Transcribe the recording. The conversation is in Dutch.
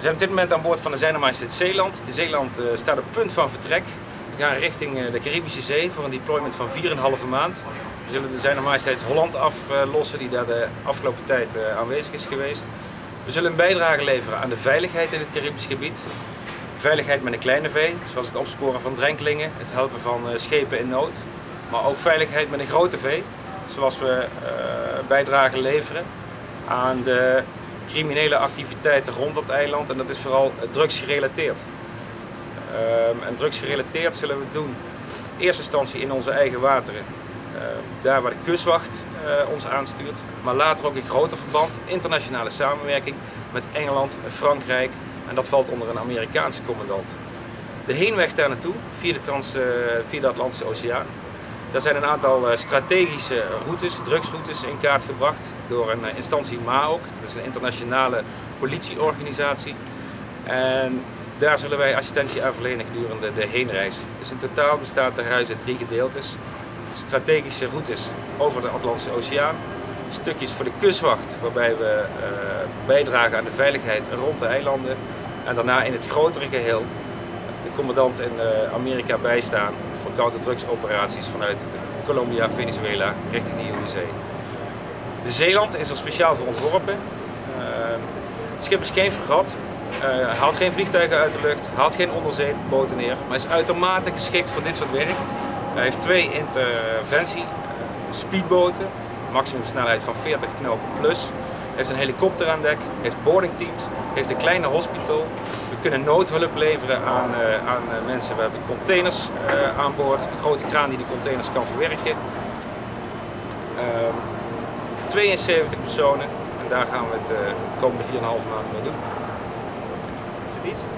We zijn op dit moment aan boord van de Zijner Majesteit Zeeland. De Zeeland uh, staat op punt van vertrek. We gaan richting uh, de Caribische Zee voor een deployment van 4,5 maand. We zullen de Zijner Majesteit Holland aflossen, die daar de afgelopen tijd uh, aanwezig is geweest. We zullen een bijdrage leveren aan de veiligheid in het Caribisch gebied. Veiligheid met een kleine V, zoals het opsporen van drenkelingen, het helpen van schepen in nood. Maar ook veiligheid met een grote V, zoals we bijdrage leveren aan de criminele activiteiten rond dat eiland en dat is vooral drugsgerelateerd. Um, en drugsgerelateerd zullen we doen in eerste instantie in onze eigen wateren, uh, daar waar de kustwacht uh, ons aanstuurt, maar later ook in groter verband, internationale samenwerking met Engeland en Frankrijk en dat valt onder een Amerikaanse commandant. De heenweg daar naartoe, via de, trans, uh, via de Atlantische Oceaan, er zijn een aantal eh, strategische routes, drugsroutes in kaart gebracht door een eh, instantie MAOC, dat is een internationale politieorganisatie. En daar zullen wij assistentie aan verlenen gedurende de heenreis. Dus in totaal bestaat de reis uit drie gedeeltes. Strategische routes over de Atlantische Oceaan, stukjes voor de kustwacht waarbij we uh, bijdragen aan de veiligheid rond de eilanden en daarna in het grotere geheel de commandant in Amerika bijstaan voor counterdrugsoperaties vanuit Colombia, Venezuela richting de Zee. De Zeeland is er speciaal voor ontworpen. Uh, het schip is geen fregat, uh, haalt geen vliegtuigen uit de lucht, haalt geen onderzeeboten neer, maar is uitermate geschikt voor dit soort werk. Hij heeft twee interventie speedboten, maximum snelheid van 40 knopen plus heeft een helikopter aan dek, heeft boardingteams, heeft een kleine hospital. We kunnen noodhulp leveren aan, uh, aan uh, mensen. We hebben containers uh, aan boord, een grote kraan die de containers kan verwerken. 72 ehm, personen en daar gaan we het de komende 4,5 maanden mee doen. Is het iets?